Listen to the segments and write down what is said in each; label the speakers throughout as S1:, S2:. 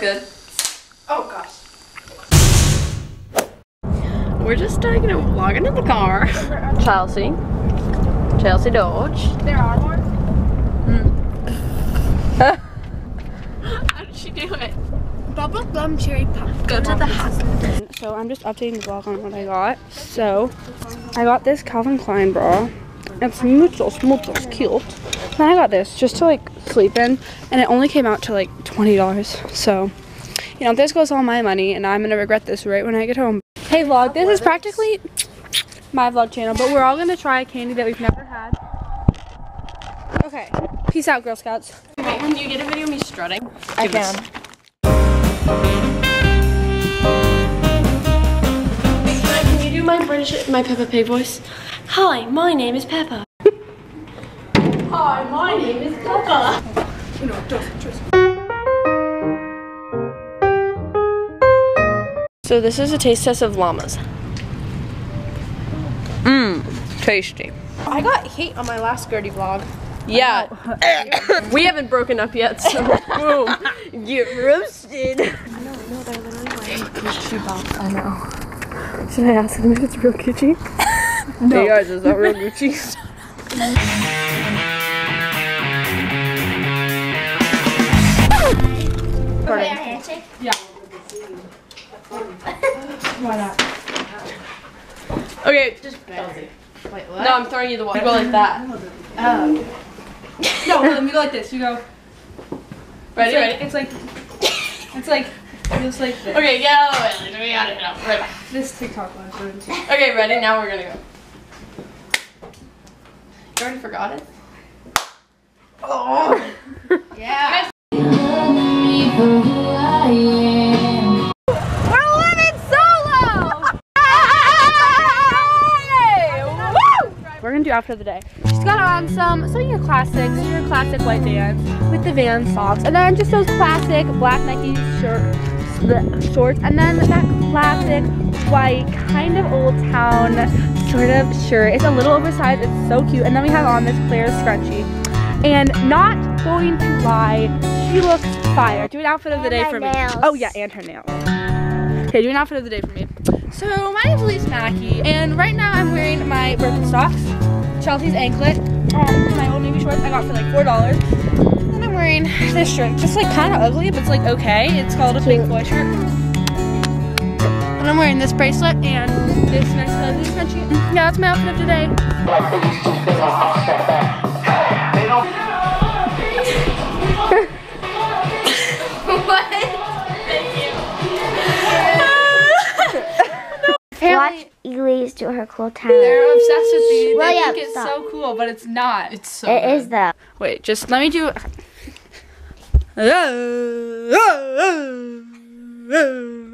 S1: look good.
S2: Oh gosh.
S1: We're just taking a vlog into the car. Chelsea. Chelsea Dodge.
S2: There are more. Hmm.
S1: How did she do it?
S2: Bubble gum cherry pop.
S1: Go to the house.
S2: So I'm just updating the vlog on what I got. So I got this Calvin Klein bra. It's muchos, muchos cute. Then I got this just to like sleep in, and it only came out to like twenty dollars. So, you know, this goes all my money, and I'm gonna regret this right when I get home. Hey vlog, this is practically my vlog channel, but we're all gonna try a candy that we've never had. Okay, peace out, Girl Scouts.
S1: Wait, can you get a video of me strutting?
S2: I
S1: Give can, I, can you do my British, my Peppa Pig voice? Hi, my name is Peppa. Hi, my name is Peppa. So this is a taste test of llamas. Mmm, tasty.
S2: I got hate on my last girdie vlog.
S1: Yeah. we haven't broken up yet, so boom. Get roasted. I don't know, they're literally like Gucci box. I know.
S2: Should I ask them if it's real Gucci? no.
S1: Hey guys, is that real Gucci?
S2: Why not?
S1: Okay, just Wait, what? No, I'm throwing you the water. You go like that. Oh.
S2: No, let me go like this. You go.
S1: Ready,
S2: It's like,
S1: ready?
S2: it's like, it's like, it's like this.
S1: Okay, get out of the way. We got it now. Right back.
S2: This TikTok one.
S1: Okay, ready? Now we're gonna go. You already forgot it? Oh!
S2: Yeah.
S1: We're living solo!
S2: We're gonna do after the day. She's got on some some of your classics, your classic white vans with the van socks, and then just those classic black Nike shirt shorts, and then that classic white kind of old town sort of shirt. It's a little oversized. It's so cute. And then we have on this Claire's scrunchie. And not going to lie, she looks fire. Do an outfit of the day for me.
S3: nails.
S2: Oh yeah, and her nails. Okay, do an outfit of the day for me. So my name's Elise Mackey, and right now I'm wearing my Birkenstocks, Chelsea's anklet, and my old navy shorts I got for like four dollars. And I'm wearing this shirt, just like kind of ugly, but it's like okay. It's called a Pink Floyd shirt. And I'm wearing this bracelet and this nice fuzzy scrunchie. Yeah, that's my outfit of today.
S3: Watch Elise do her cool time.
S2: They're obsessed with me. They
S3: William,
S2: think it's
S3: stop.
S2: so cool, but it's not.
S1: It's so
S3: It is though.
S2: Wait, just let me do.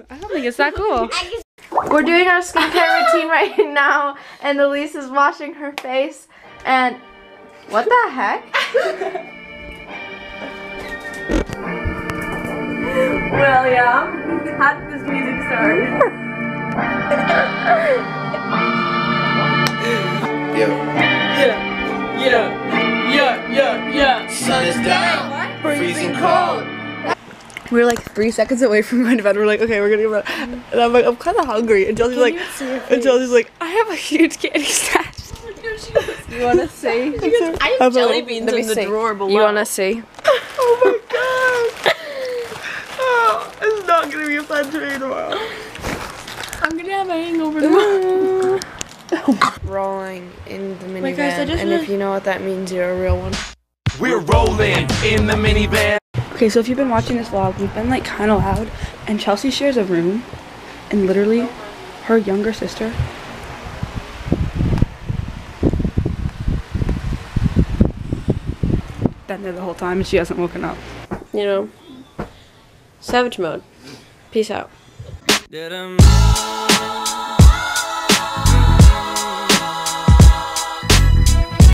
S2: I don't think it's that cool.
S4: We're doing our skincare routine right now, and Elise is washing her face. And what the heck? William, how did this music start?
S1: Yeah, yeah, yeah, yeah.
S5: Sun is down, freezing cold.
S1: We are like three seconds away from going to bed. We're like, okay, we're gonna go to bed. And I'm like, I'm kind of hungry. And Chelsea's like, and Chelsea's like, I have a huge candy stash.
S4: You want to see?
S1: I have jelly beans in the drawer below.
S4: You want to see?
S1: Oh my god. Oh, it's not gonna be a fun day tomorrow.
S2: I'm gonna have a hangover tomorrow.
S4: Rolling in the minivan,
S2: guys, I just
S4: and if you know what that means, you're a real one.
S5: We're rolling in the minivan.
S2: Okay, so if you've been watching this vlog, we've been like kind of loud, and Chelsea shares a room, and literally, her younger sister. Been there the whole time, and she hasn't woken up.
S1: You know, savage mode. Peace out.
S5: Da-dum.